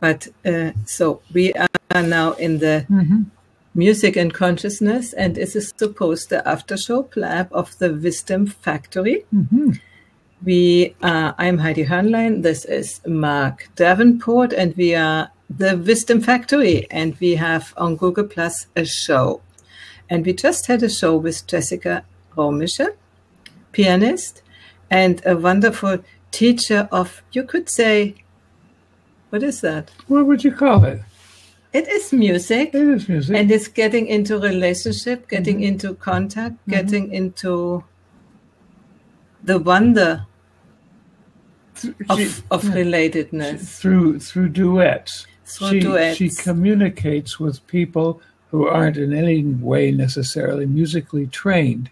But uh, so we are now in the mm-hmm. music and consciousness, and this is supposed the after show Blab of the Wisdom Factory. Mm-hmm. We are, I'm Heidi Hörnlein. This is Mark Davenport, and we are the Wisdom Factory, and we have on Google Plus a show. And we just had a show with Jessica Roemischer, pianist, and a wonderful teacher of, you could say, what is that? What would you call it? It is music. It is music. And it's getting into relationship, getting mm-hmm. into contact, mm-hmm. getting into the wonder of, she, of relatedness. Through through duets. Through she, duets. She communicates with people who aren't in any way necessarily musically trained.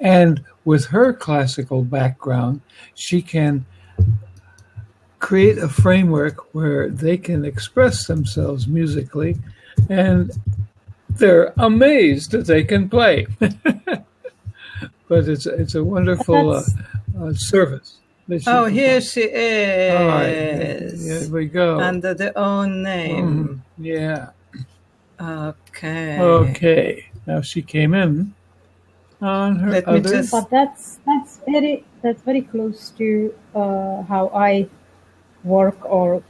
And with her classical background, she can create a framework where they can express themselves musically and they're amazed that they can play. but it's it's a wonderful uh, uh, service. Oh, here she is. Here we go. Under the own name. Mm, yeah. Okay. Okay. Now she came in on her Let other. Just... But that's that's very that's very close to uh, how I work or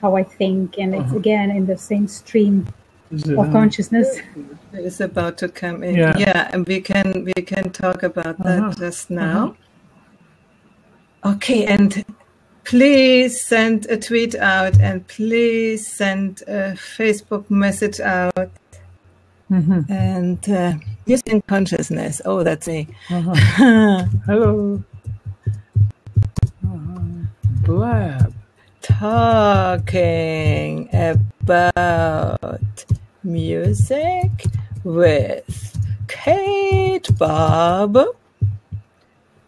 how I think, and uh-huh. it's again in the same stream of consciousness. It's about to come in. Yeah. yeah, and we can we can talk about that uh-huh. just now. Uh-huh. Okay, and please send a tweet out and please send a Facebook message out. Mm-hmm. And uh, using consciousness. Oh, that's me. Uh-huh. Hello. Blab. Talking about music with Kate Barbour.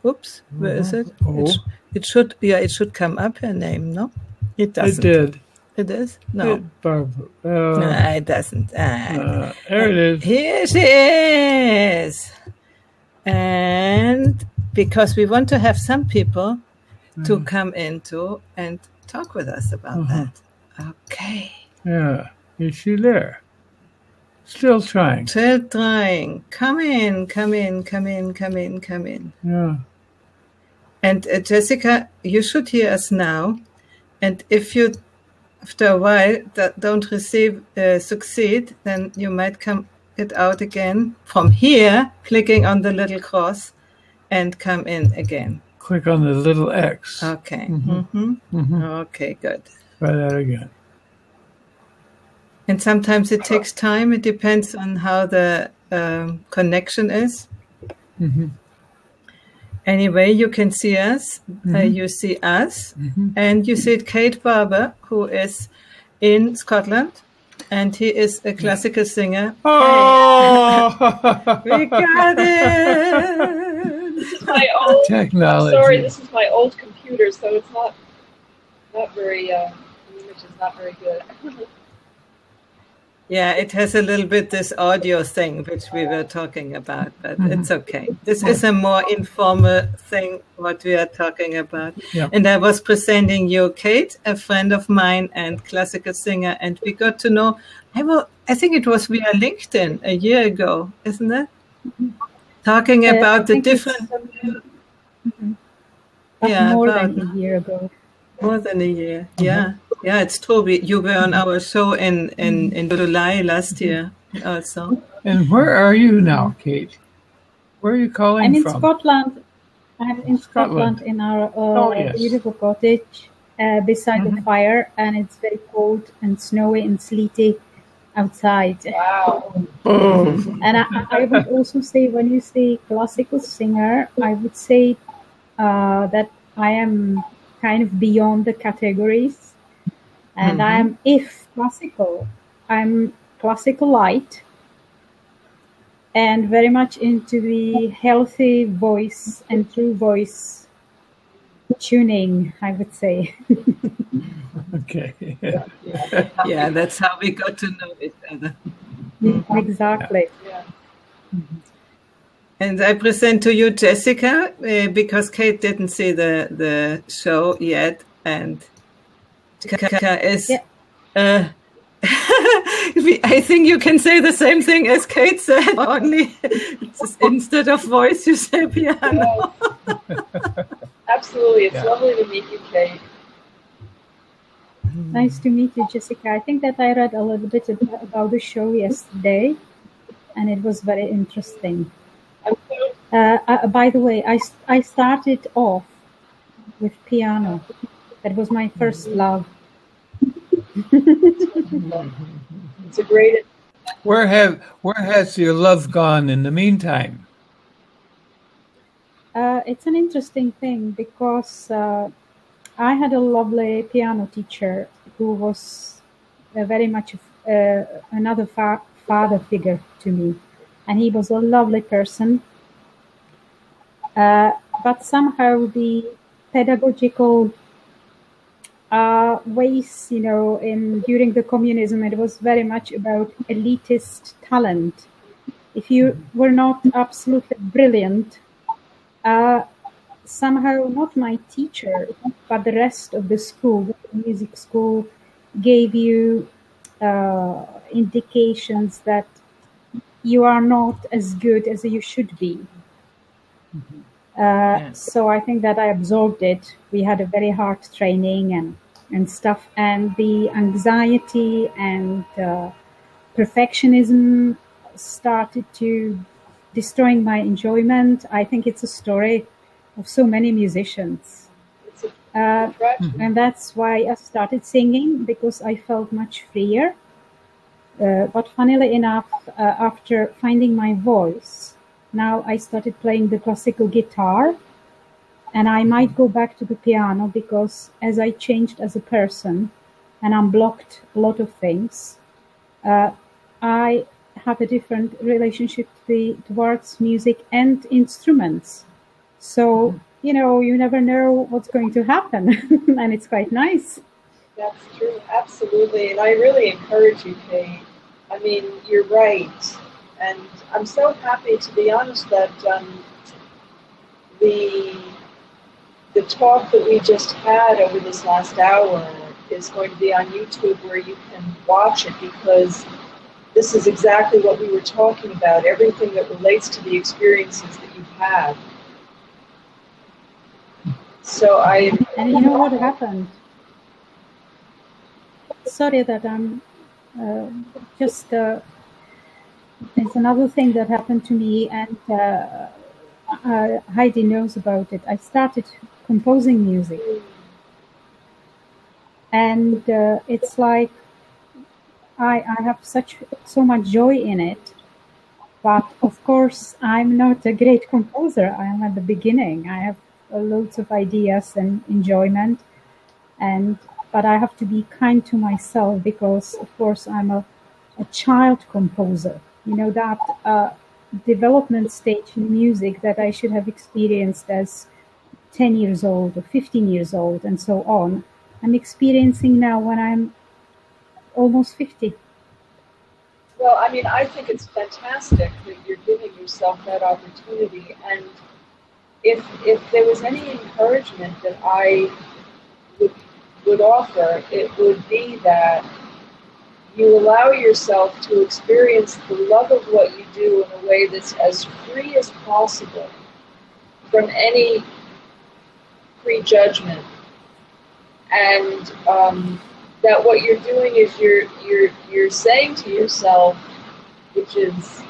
Oops, where is it? Oh. It, it, should, yeah, it should come up her name, no? It doesn't. It did. It is? No. It, Uh, no, it doesn't. Uh, there it is. Here she is. And because we want to have some people to mm. come into and talk with us about uh-huh. that. Okay. Yeah. Is she there? Still trying. Still trying. Come in, come in, come in, come in, come in. Yeah. And uh, Jessica, you should hear us now. And if you, after a while, that don't receive uh, succeed, then you might come it out again from here, clicking on the little cross, and come in again click on the little X. Okay. Mm-hmm. Mm-hmm. Mm-hmm. Okay, good. Try that again. And sometimes it takes time. It depends on how the um, connection is. Mm-hmm. Anyway, you can see us. Uh, mm-hmm. you see us. Mm-hmm. And you see Kate Barbour, who is in Scotland. And he is a classical singer. Oh! we got it! This is my old technology. Sorry, this is my old computer, so it's not not very. Uh, the image is not very good. yeah, it has a little bit this audio thing which we were talking about, but mm-hmm. it's okay. This is a more informal thing what we are talking about. Yeah. And I was presenting you, Kate, a friend of mine and classical singer, and we got to know. I will. I think it was via LinkedIn a year ago, isn't it? Mm-hmm talking uh, about the different. Mm-hmm. Yeah, more about, than a year ago. More than a year, mm-hmm. yeah, yeah. It's true. We, you were on our show in in in July last year, also. And where are you now, Kate? Where are you calling I'm in from? Scotland. I'm in Scotland, Scotland in our uh, oh, yes. beautiful cottage uh, beside mm-hmm. the fire, and it's very cold and snowy and sleety outside. Wow. and I, I, would also say, when you say classical singer, I would say uh, that I am kind of beyond the categories. And mm-hmm. I am, if classical, I'm classical light and very much into the healthy voice and true voice tuning, I would say. okay. Yeah. yeah, that's how we got to know each other. Exactly. Yeah. And I present to you Jessica uh, because Kate didn't see the, the show yet, and Jessica is yeah. uh, I think you can say the same thing as Kate said, only instead of voice, you say piano. Absolutely. It's yeah. lovely to meet you, Kate. Nice to meet you, Jessica. I think that I read a little bit about the show yesterday, and it was very interesting. Uh, uh, by the way, I, I started off with piano. That was my first love. it's a great. Where have where has your love gone in the meantime? Uh, it's an interesting thing because uh, I had a lovely piano teacher who was uh, very much uh, another fa- father figure to me, and he was a lovely person. Uh, but somehow the pedagogical uh, ways, you know, in during the communism, it was very much about elitist talent. If you were not absolutely brilliant, uh, somehow not my teacher, but the rest of the school, the music school, gave you uh, indications that you are not as good as you should be. Mm-hmm. Uh, yeah. So I think that I absorbed it. We had a very hard training and and stuff, and the anxiety and uh, perfectionism started to destroying my enjoyment. I think it's a story of so many musicians. Uh, and that's why I started singing because I felt much freer. Uh, but funnily enough, uh, after finding my voice, now I started playing the classical guitar and I might go back to the piano because as I changed as a person and unblocked a lot of things, uh, I have a different relationship to the, towards music and instruments. So, you know, you never know what's going to happen, and it's quite nice. That's true, absolutely. And I really encourage you, Kate. I mean, you're right. And I'm so happy, to be honest, that um, the the talk that we just had over this last hour is going to be on YouTube where you can watch it because this is exactly what we were talking about everything that relates to the experiences that you've had. So I. And you know what happened? Sorry that I'm uh, just. Uh, it's another thing that happened to me, and uh, uh, Heidi knows about it. I started composing music, and uh, it's like I, I have such so much joy in it. But of course, I'm not a great composer. I am at the beginning. I have loads of ideas and enjoyment. And but i have to be kind to myself because of course i'm a, a child composer. You know that uh, development stage in music that i should have experienced as 10 years old or 15 years old and so on i'm experiencing now when i'm almost 50 well i mean i think it's fantastic that you're giving yourself that opportunity and if if there was any encouragement that I would would offer, it would be that you allow yourself to experience the love of what you do in a way that's as free as possible from any prejudgment, and um, that what you're doing is you're you're you're saying to yourself, which is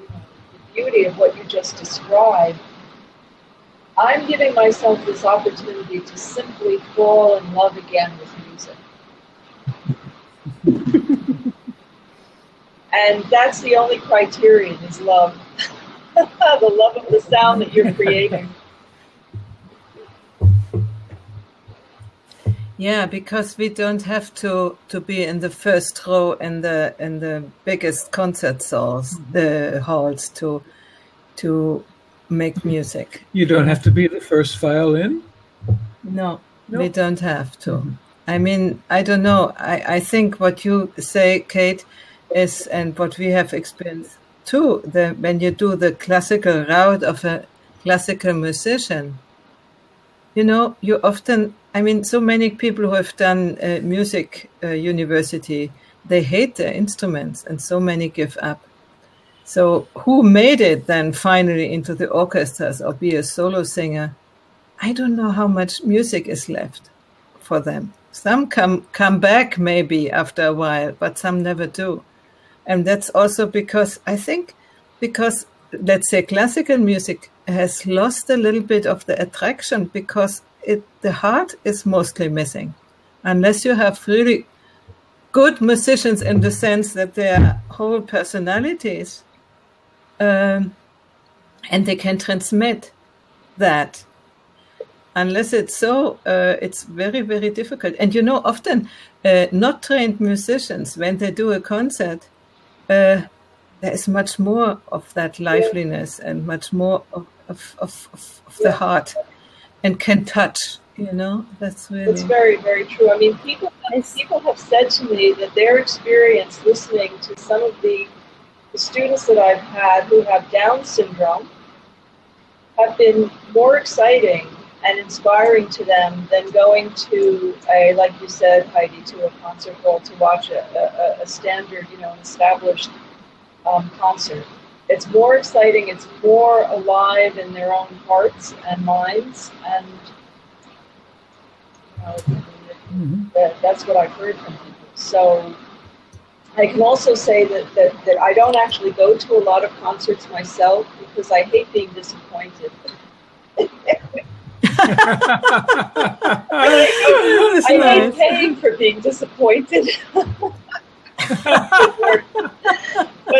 you know, the beauty of what you just described I'm giving myself this opportunity to simply fall in love again with music. and that's the only criterion is love. the love of the sound that you're creating. Yeah, because we don't have to to be in the first row in the in the biggest concert halls, mm-hmm. the halls to to make music. You don't have to be the first violin? No, no. we don't have to. I mean, I don't know. I, I think what you say, Kate, is, and what we have experienced too, the, when you do the classical route of a classical musician, you know, you often, I mean, so many people who have done uh, music uh, university, they hate their instruments, and so many give up. So, who made it then finally into the orchestras or be a solo singer? I don't know how much music is left for them. Some come come back maybe after a while, but some never do. And that's also because I think because let's say classical music has lost a little bit of the attraction because it the heart is mostly missing. Unless you have really good musicians in the sense that their whole personalities um, and they can transmit that. Unless it's so uh, it's very very difficult. And you know often uh, not trained musicians when they do a concert uh, there is much more of that liveliness and much more of, of, of, of the heart and can touch you know? That's really it's very very true. I mean people people have said to me that their experience listening to some of the, the students that i've had who have down syndrome have been more exciting and inspiring to them than going to a like you said heidi to a concert hall to watch a, a, a standard you know established um, concert it's more exciting it's more alive in their own hearts and minds and mm-hmm. that, that's what I've heard from people. So I can also say that, that, that I don't actually go to a lot of concerts myself because I hate being disappointed. I, hate paying for being disappointed. but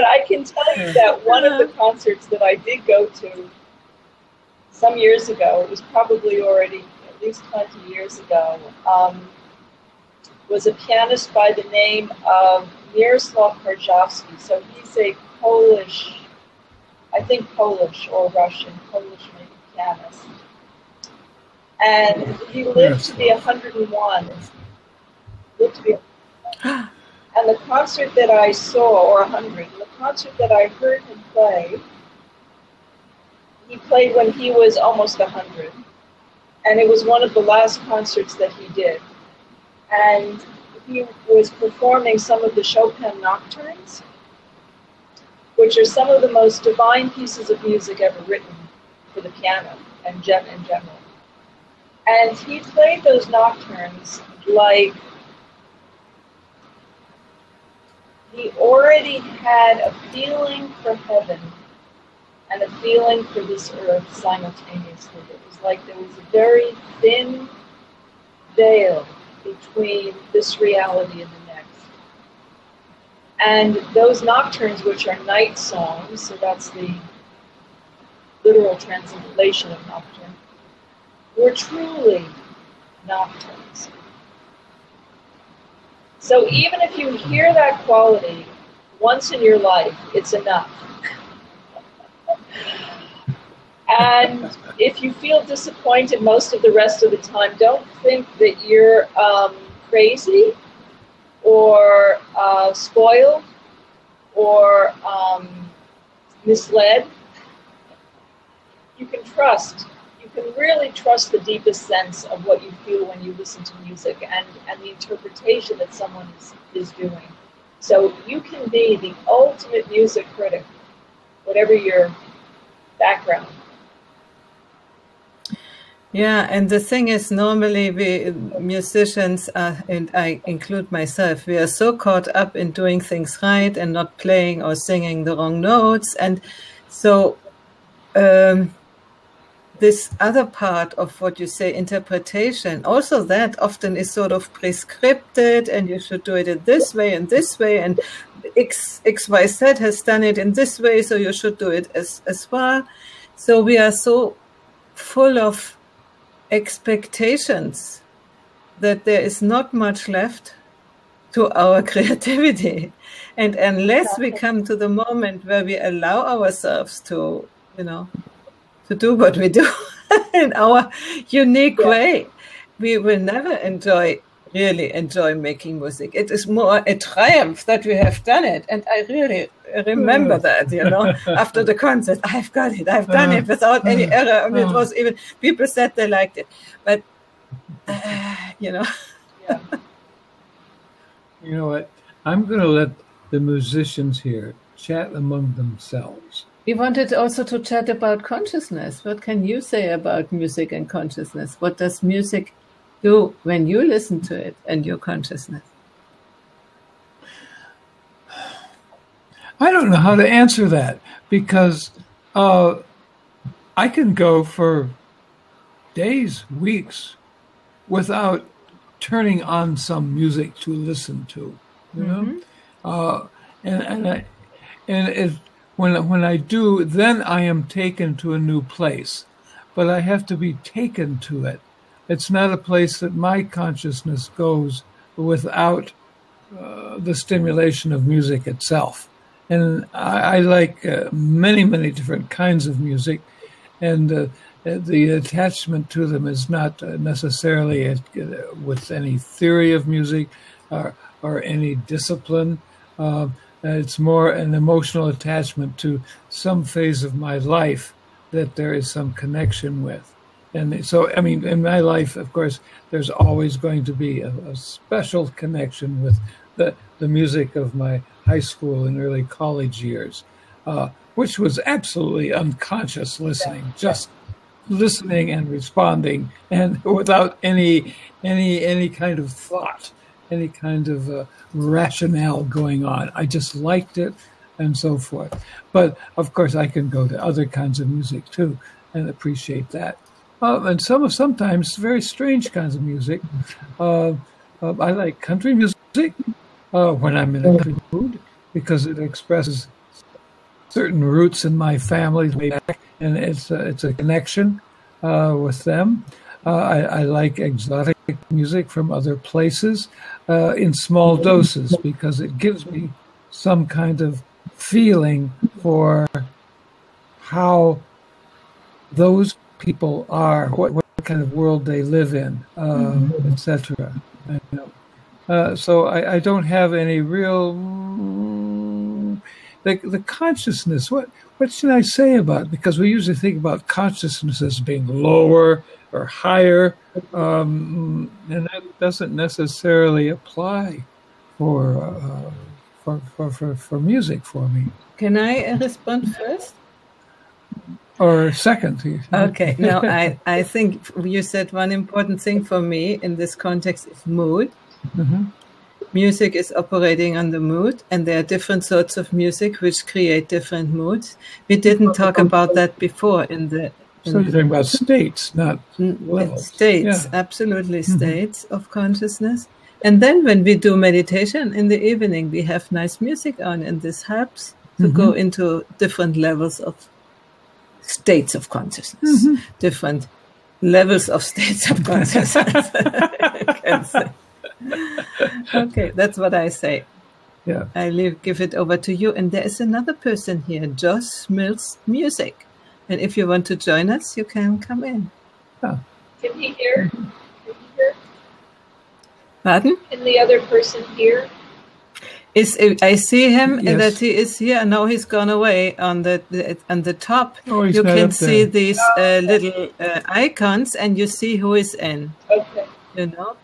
I can tell you that one of the concerts that I did go to some years ago, it was probably already at least 20 years ago, um, was a pianist by the name of Miroslav Horszowski. So he's a Polish, I think Polish or Russian, Polish maybe pianist. And he lived to be 101. Lived to be and the concert that I saw, or 100, the concert that I heard him play, he played when he was almost 100 and it was one of the last concerts that he did. And he was performing some of the Chopin nocturnes, which are some of the most divine pieces of music ever written for the piano and gen- in general. And he played those nocturnes like he already had a feeling for heaven and a feeling for this earth simultaneously. It was like there was a very thin veil between this reality and the next. And those nocturnes, which are night songs, so that's the literal translation of nocturne, were truly nocturnes. So even if you hear that quality once in your life, it's enough. And if you feel disappointed most of the rest of the time, don't think that you're um, crazy or uh, spoiled or um, misled. You can trust. You can really trust the deepest sense of what you feel when you listen to music and, and the interpretation that someone is, is doing. So you can be the ultimate music critic, whatever your background. Yeah, and the thing is, normally we musicians, are, and I include myself, we are so caught up in doing things right and not playing or singing the wrong notes, and so um, this other part of what you say, interpretation, also that often is sort of prescripted, and you should do it in this way and this way, and X X Y Z has done it in this way, so you should do it as as well. So we are so full of expectations that there is not much left to our creativity. And unless we come to the moment where we allow ourselves to, you know, to do what we do in our unique yeah. way, we will never enjoy really enjoy making music. It is more a triumph that we have done it. And I really remember mm. that, you know, after the concert, I've got it, I've done it mm. without any mm. error. I mean, it was even, people said they liked it. But, uh, you know. Yeah. You know what? I'm going to let the musicians here chat among themselves. We wanted also to chat about consciousness. What can you say about music and consciousness? What does music do when you listen to it and your consciousness? I don't know how to answer that because uh, I can go for days, weeks without turning on some music to listen to, you know, mm-hmm. uh, and and I, and if when when I do, then I am taken to a new place, but I have to be taken to it it's not a place that my consciousness goes without uh, the stimulation of music itself. And I, I like uh, many, many different kinds of music, and uh, the attachment to them is not necessarily a, uh, with any theory of music or, or any discipline. Uh, it's more an emotional attachment to some phase of my life that there is some connection with. And so, I mean, in my life, of course, there's always going to be a, a, special connection with the, the music of my high school and early college years, uh, which was absolutely unconscious listening, just listening and responding, and without any any any kind of thought, any kind of uh, rationale going on. I just liked it, and so forth. But of course, I can go to other kinds of music too and appreciate that uh, and some of sometimes very strange kinds of music. Uh, uh, I like country music uh, when I'm in a country mood because it expresses certain roots in my family way back, and it's a, it's a connection uh, with them. I, I, like exotic music from other places in small doses because it gives me some kind of feeling for how those people are, what, what kind of world they live in, um, mm-hmm. etc. Uh, so I, I, don't have any real the the consciousness. What what should I say about? It? Because we usually think about consciousness as being lower or higher, um, and that doesn't necessarily apply for, uh, for, for for for music for me. Can I respond first? Or second. Okay, now I, I think you said one important thing for me in this context is mood. Mm-hmm. Music is operating on the mood, and there are different sorts of music which create different moods. We didn't talk about that before in the. In so you're talking about states, not levels. States, yeah. absolutely mm-hmm. states of consciousness. And then when we do meditation in the evening, we have nice music on, and this helps to mm-hmm. go into different levels of states of consciousness, mm-hmm. different levels of states of consciousness. okay, that's what I say. Yeah. I leave, give it over to you. And there is another person here, Josh Mills Music. And if you want to join us, you can come in. Oh. Can he hear? Can he hear? Pardon? Can the other person hear? Is I see him yes. that he is here. Now he's gone away. On the, the on the top, oh, you can see these uh, little uh, icons, and you see who is in. Okay. You know,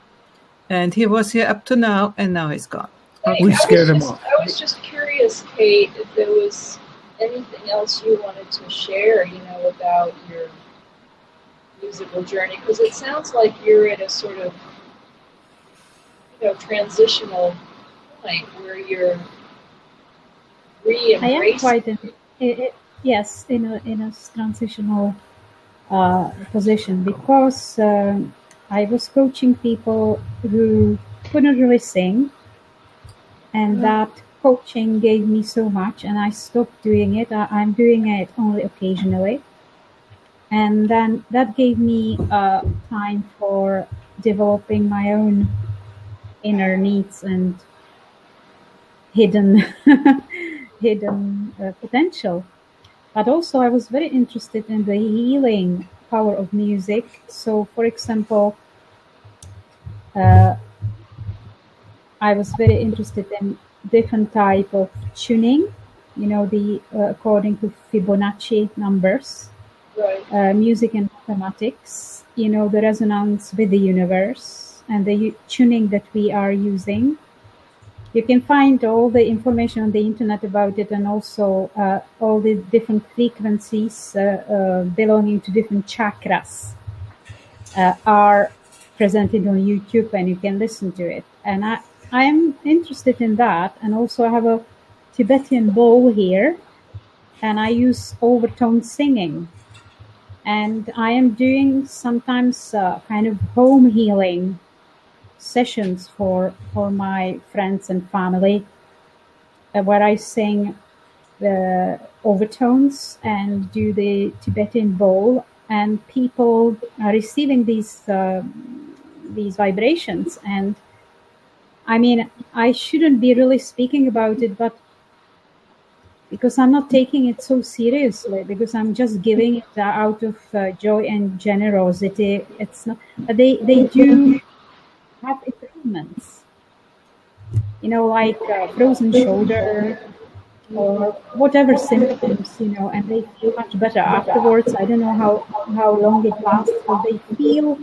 and he was here up to now, and now he's gone. Okay. We scared him off. I was just curious, Kate, if there was anything else you wanted to share, you know, about your musical journey, because it sounds like you're at a sort of, you know, transitional point where you're re-embracing. I am quite in, it, it, yes in a in a transitional uh, position because uh, I was coaching people who couldn't really sing, and mm-hmm. that coaching gave me so much, and I stopped doing it. I, I'm doing it only occasionally, and then that gave me uh, time for developing my own inner needs and hidden hidden uh, potential. But also, I was very interested in the healing power of music. So, for example, uh, I was very interested in different type of tuning, you know, the uh, according to Fibonacci numbers, Right. uh, music and mathematics, you know, the resonance with the universe and the u- tuning that we are using. You can find all the information on the internet about it and also uh, all the different frequencies uh, uh, belonging to different chakras uh, are presented on YouTube and you can listen to it. And I, I am interested in that. And also I have a Tibetan bowl here and I use overtone singing. And I am doing sometimes uh, kind of home healing sessions for, for my friends and family uh, where I sing the overtones and do the Tibetan bowl and people are receiving these uh, these vibrations. And I mean I shouldn't be really speaking about it but because I'm not taking it so seriously because I'm just giving it out of uh, joy and generosity. It's not they they do have improvements you know like uh, frozen shoulder or whatever symptoms, you know, and they feel much better afterwards. I don't know how, how long it lasts, but they feel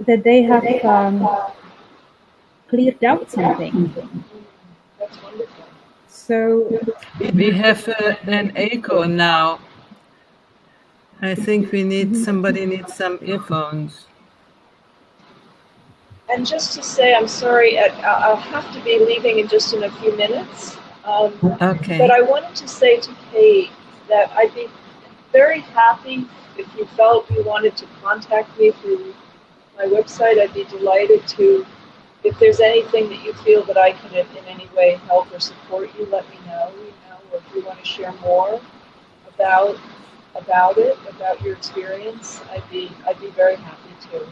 that they have um, cleared out something. So, We have uh, an echo now. I think we need somebody needs some earphones. And just to say, I'm sorry, I'll have to be leaving in just in a few minutes. Um, Okay. But I wanted to say to Kate that I'd be very happy if you felt you wanted to contact me through my website. I'd be delighted to. If there's anything that you feel that I can in in any way help or support you, let me know. You know, or if you want to share more about about it, about your experience, I'd be I'd be very happy to.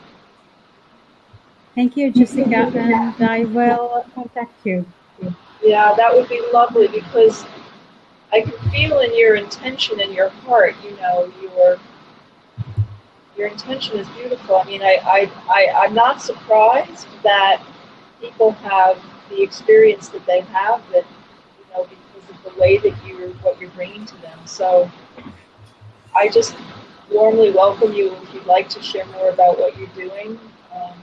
Thank you, Jessica, and I will contact you. Yeah, that would be lovely because I can feel in your intention in your heart, you know, your your intention is beautiful. I mean, I, I, I, I'm not surprised that people have the experience that they have that, you know, because of the way that you're, what you're bringing to them. So I just warmly welcome you if you'd like to share more about what you're doing. Um,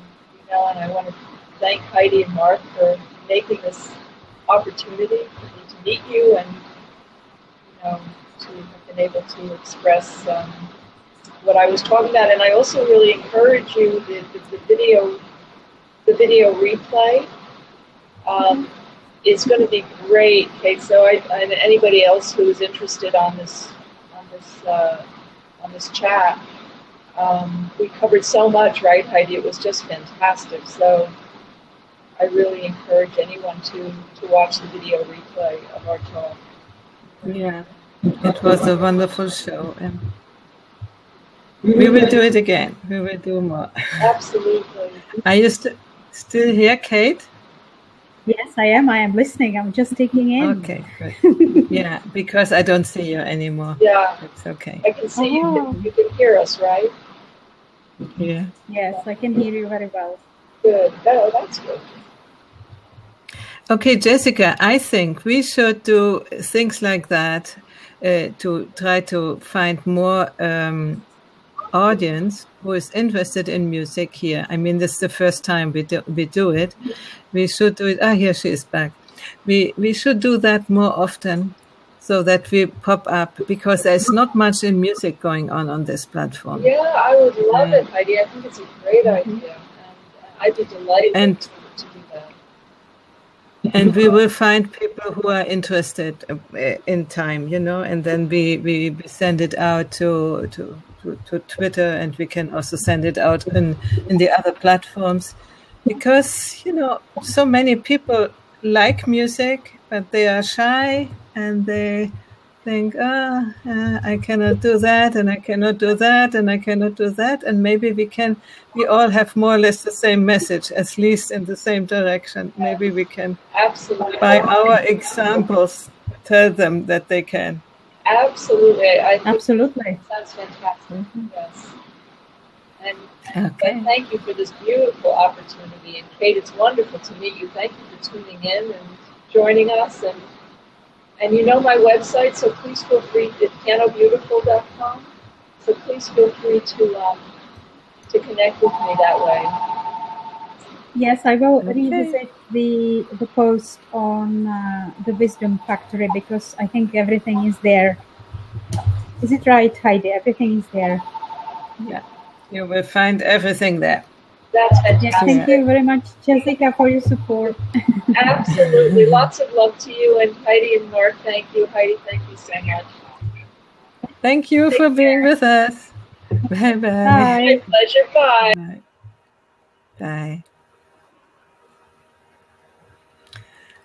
and I want to thank Heidi and Mark for making this opportunity for me to meet you and you know to have been able to express um, what I was talking about. And I also really encourage you the, the, the video the video replay um, is going to be great. So I, and anybody else who is interested on this on this uh, on this chat. Um, we covered so much, right, Heidi? It was just fantastic. So I really encourage anyone to, to watch the video replay of our talk. Yeah, it was a wonderful show. And we will do it again. We will do more. Absolutely. Are you st- still here, Kate? Yes, I am. I am listening. I'm just taking in. Okay, good. Yeah, because I don't see you anymore. Yeah, It's okay. I can see you. Oh. Can, you can hear us, right? Yeah. Yes, I can hear you very well. Good. Oh, that's good. Okay, Jessica, I think we should do things like that uh, to try to find more um, audience who is interested in music here. I mean, this is the first time we do, we do it. We should do it. Ah, here she is back. We we should do that more often, so that we pop up because there's not much in music going on on this platform. Yeah, I would love Yeah. it, Heidi. I think it's a great idea. And I'd be delighted And- to, to do that. and we will find people who are interested uh, in time you know and then we, we we send it out to, to to to twitter and we can also send it out in in the other platforms. Because you know so many people like music but they are shy and they think ah uh, i cannot do that and i cannot do that and i cannot do that. And maybe we can we all have more or less the same message at least in the same direction. Maybe we can Absolutely. by our examples tell them that they can Absolutely. I Absolutely. Sounds fantastic. Yes. And, okay. thank you for this beautiful opportunity. And Kate, it's wonderful to meet you. Thank you for tuning in and joining us. And and you know my website, so please feel free at pianobeautiful.com. So please feel free to um, to connect with me that way. Yes, I will okay. revisit the the post on uh, the Wisdom Factory because I think everything is there. Is it right, Heidi? Everything is there. Yeah, you will find everything there. That's fantastic. Thank you very much, Jessica, for your support. Absolutely. Lots of love to you and Heidi and Mark. Thank you. Heidi, thank you so much. Thank you Take for care. being with us. Bye bye. My pleasure. Bye. Bye. Bye.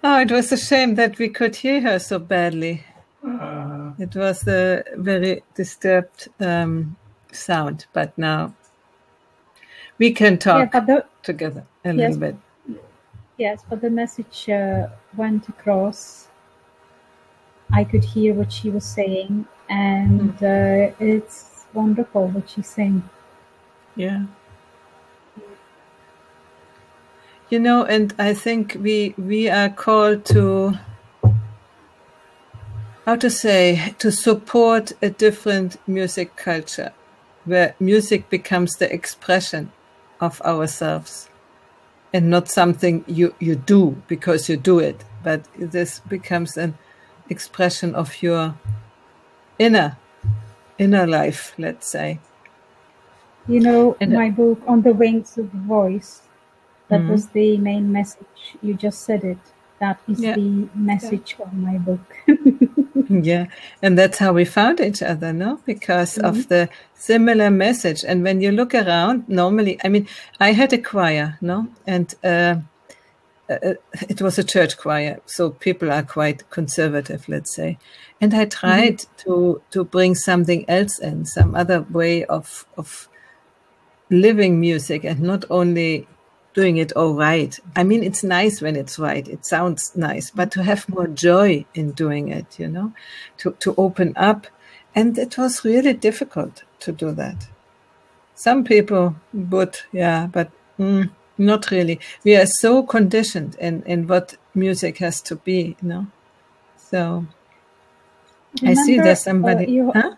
Oh, it was a shame that we could hear her so badly. Uh, it was a very disturbed um, sound, but now we can talk yeah, the, together a yes, little bit. Yes, but the message uh, went across. I could hear what she was saying, and mm. uh, it's wonderful what she's saying. Yeah. You know, and I think we we are called to how to say to support a different music culture where music becomes the expression of ourselves and not something you, you do because you do it, but this becomes an expression of your inner inner life, let's say. You know, and, my book on the wings of the voice, that mm-hmm. was the main message. You just said it. That is yeah. the message yeah. of my book. yeah, and that's how we found each other, no? Because mm-hmm. of the similar message. And when you look around, normally, I mean, I had a choir, no, and uh, uh, it was a church choir, so people are quite conservative, let's say. And I tried mm-hmm. to to bring something else in, some other way of of living music, and not only doing it all right. I mean, it's nice when it's right. It sounds nice, but to have more joy in doing it, you know, to, to open up. And it was really difficult to do that. Some people would, yeah, but mm, not really. We are so conditioned in, in what music has to be, you know. So Remember, I see there's somebody. Uh, you, huh?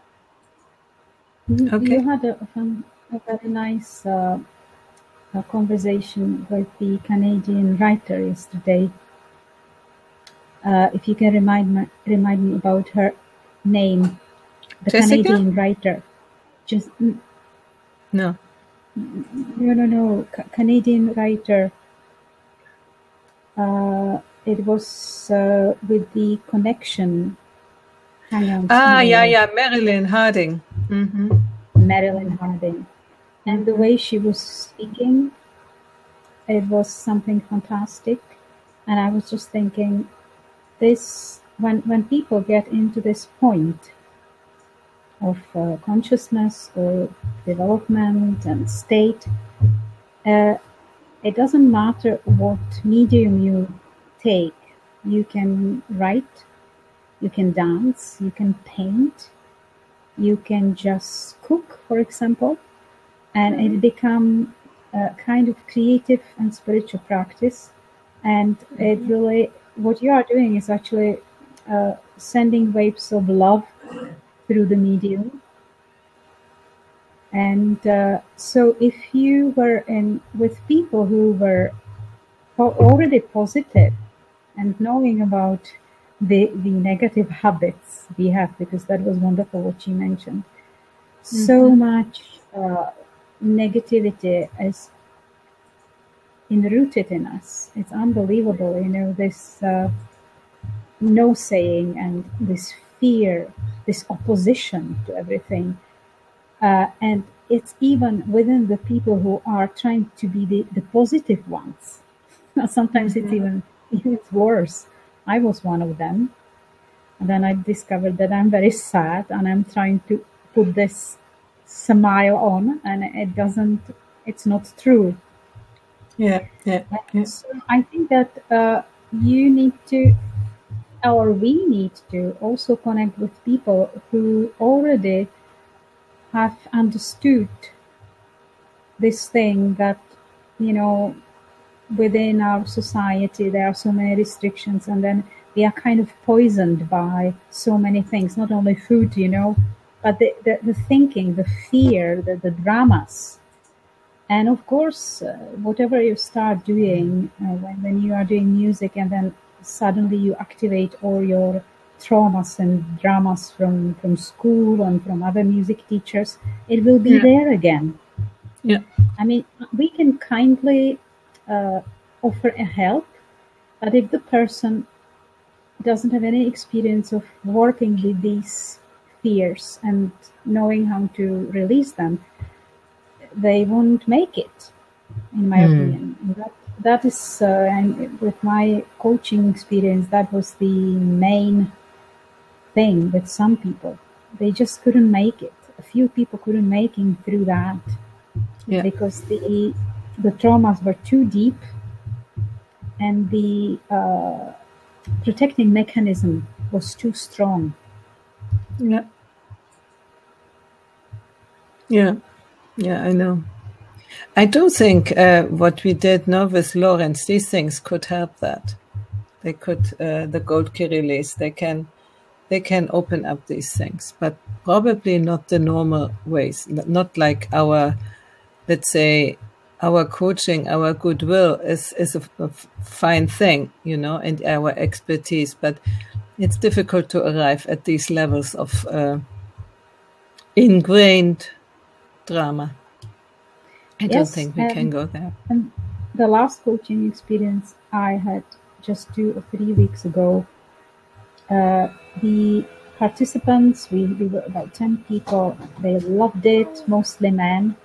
Okay. You had a, a very nice uh, a conversation with the Canadian writer yesterday. Uh, if you can remind me, remind me about her name, the Jessica? Canadian writer. Just no, no, no, no. C- Canadian writer. Uh, it was uh, with the connection. Hang on. Ah, yeah, yeah. Marilyn Harding. Mm-hmm. Marilyn Harding and the way she was speaking, it was something fantastic. And I was just thinking, this when when people get into this point of uh, consciousness or development and state, uh, it doesn't matter what medium you take. You can write, you can dance, you can paint, you can just cook, for example and it become a kind of creative and spiritual practice and it mm-hmm. really what you are doing is actually uh, sending waves of love through the medium and uh, so if you were in with people who were already positive and knowing about the the negative habits we have because that was wonderful what you mentioned mm-hmm. so much uh, negativity is enrooted in us. It's unbelievable, you know, this uh, no saying and this fear, this opposition to everything. Uh, and it's even within the people who are trying to be the, the positive ones. Sometimes it's even it's worse. I was one of them. And then I discovered that I'm very sad and I'm trying to put this smile on and it doesn't it's not true yeah yeah, yeah. So i think that uh, you need to or we need to also connect with people who already have understood this thing that you know within our society there are so many restrictions and then we are kind of poisoned by so many things not only food you know but the, the, the thinking the fear the, the dramas and of course uh, whatever you start doing uh, when, when you are doing music and then suddenly you activate all your traumas and dramas from from school and from other music teachers it will be Yeah. there again Yeah. i mean we can kindly uh, offer a help but if the person doesn't have any experience of working with these fears and knowing how to release them they won't make it in my Hmm. opinion that that is uh, and with my coaching experience that was the main thing with some people they just couldn't make it a few people couldn't make it through that Yeah. because the the traumas were too deep and the uh, protecting mechanism was too strong Yeah. Yeah. Yeah, I know. I do think uh, what we did now with Lawrence, these things could help that. They could, uh, the gold key release, they can, they can open up these things, but probably not the normal ways, not like our, let's say, our coaching, our goodwill is, is a, a fine thing, you know, and our expertise, but it's difficult to arrive at these levels of uh, ingrained drama. I don't think we can go there. And the last coaching experience I had just two or three weeks ago, uh, the participants, we, we were about 10 people, they loved it, mostly men,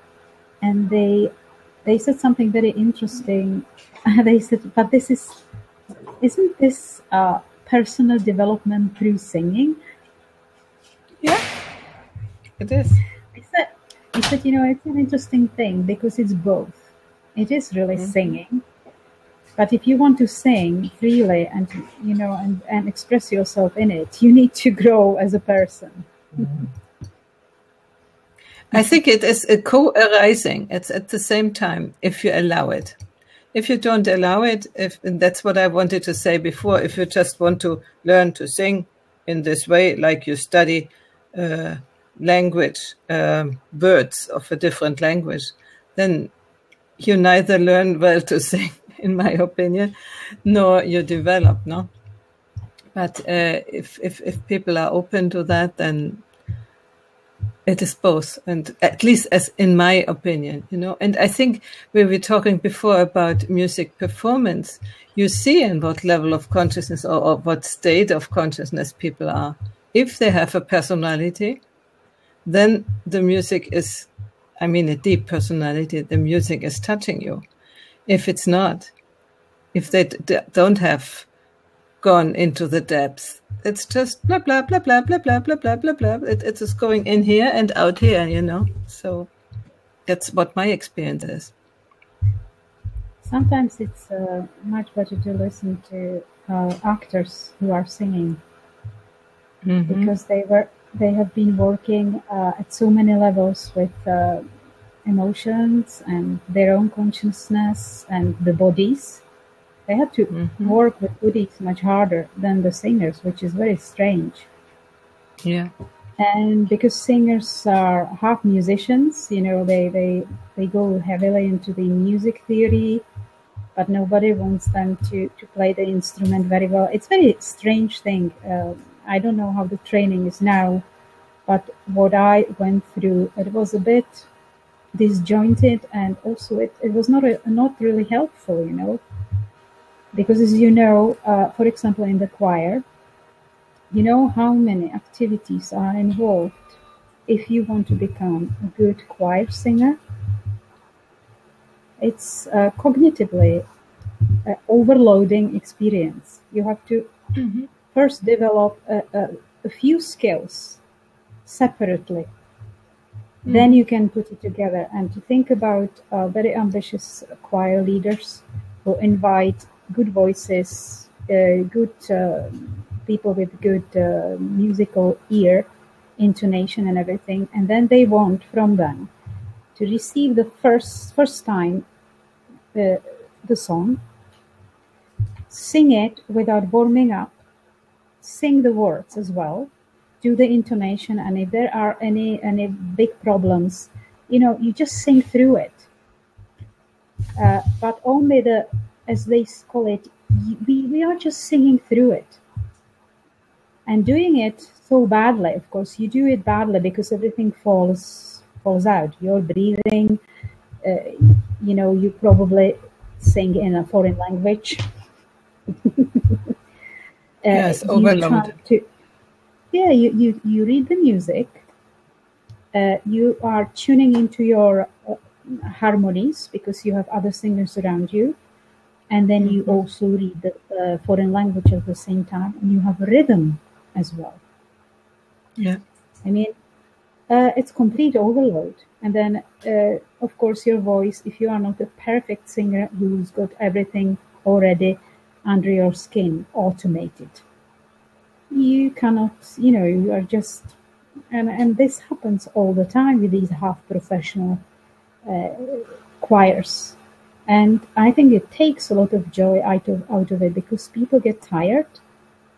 and they they said something very interesting. they said, but this is, isn't this uh, personal development through singing? Yeah, it is. I said, I said, you know, it's an interesting thing because it's both. It is really Mhm. singing, but if you want to sing freely and you know and, and express yourself in it, you need to grow as a person. I think it is a co-arising. It's at the same time if you allow it. If you don't allow it, if that's what I wanted to say before. If you just want to learn to sing in this way, like you study uh, language, um, words of a different language, then you neither learn well to sing, in my opinion, nor you develop. No, but uh, if if if people are open to that, then it is both, and at least as in my opinion, you know. And I think we were talking before about music performance. You see in what level of consciousness or, or what state of consciousness people are. If they have a personality, then the music is, I mean, a deep personality. The music is touching you. If it's not, if they don't have gone into the depths. It's just blah blah blah blah blah blah blah blah blah blah. It, it's just going in here and out here, you know. So that's what my experience is. Sometimes it's uh, much better to listen to uh, actors who are singing Mhm. because they were they have been working uh, at so many levels with uh, emotions and their own consciousness and the bodies. They had to Mhm. work with bodies much harder than the singers, which is very strange. Yeah. and because singers are half musicians you know they they they go heavily into the music theory but nobody wants them to to play the instrument very well it's very strange thing uh, i don't know how the training is now but what i went through it was a bit disjointed and also it, it was not a, not really helpful you know because as you know uh, for example in the choir you know how many activities are involved if you want to become a good choir singer? It's uh, cognitively uh, overloading experience. You have to first develop a, a, a few skills separately. Then you can put it together and to think about uh, very ambitious choir leaders who invite good voices uh, good uh, people with good uh, musical ear, intonation, and everything, and then they want from them to receive the first first time uh, the song, sing it without warming up, sing the words as well, do the intonation, and if there are any any big problems, you know, you just sing through it. Uh, but only the, as they call it, we, we are just singing through it. And doing it so badly, of course, you do it badly because everything falls falls out. You're breathing, uh, you know, you probably sing in a foreign language. uh, yes, overload. To, yeah, you, you, you read the music. Uh, you are tuning into your uh, harmonies because you have other singers around you and then you also read the uh, foreign language at the same time and you have rhythm as well. Yeah. I mean uh, it's complete overload. And then uh, of course your voice if you are not a perfect singer who's got everything already under your skin automated. You cannot you know you are just and and this happens all the time with these half professional uh, choirs. And I think it takes a lot of joy out of, out of it because people get tired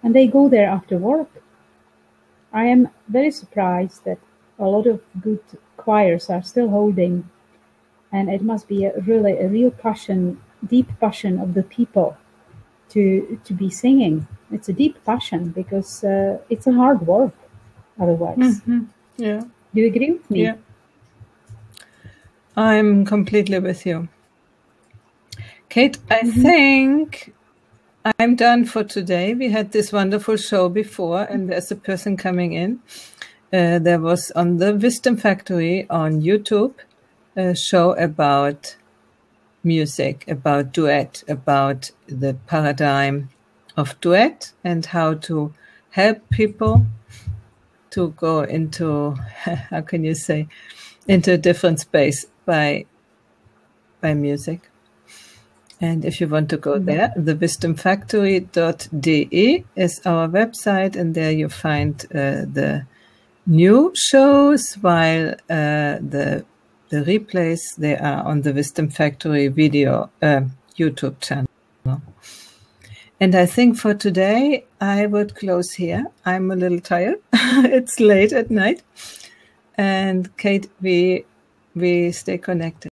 and they go there after work. I am very surprised that a lot of good choirs are still holding, and it must be a really a real passion, deep passion of the people to to be singing. It's a deep passion because uh, it's a hard work. Otherwise, mm-hmm. yeah. Do you agree with me? Yeah. I'm completely with you. Kate, I mm-hmm. think I'm done for today. We had this wonderful show before, and there's a person coming in. Uh, there was on the Wisdom Factory on YouTube a show about music, about duet, about the paradigm of duet and how to help people to go into, how can you say, into a different space by by music. And if you want to go mm-hmm. there, the wisdomfactory.de is our website, and there you find uh, the new shows, while uh, the the replays they are on the Wisdom Factory video uh, YouTube channel. And I think for today I would close here. I'm a little tired. it's late at night, and Kate, we we stay connected.